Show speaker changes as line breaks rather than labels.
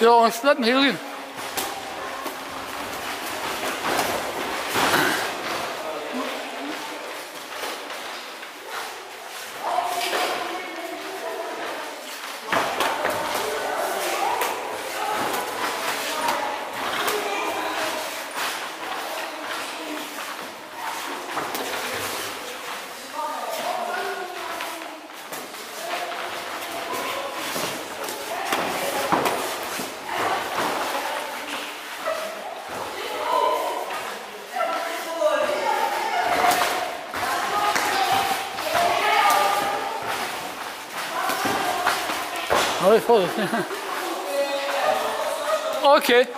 You're on sudden healing. はいそうですね OK